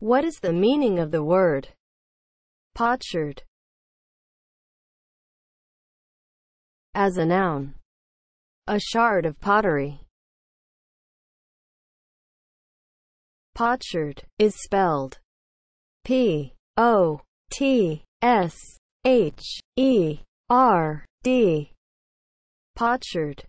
What is the meaning of the word potsherd as a noun? A shard of pottery. Potsherd is spelled P O T S H E R D. Potsherd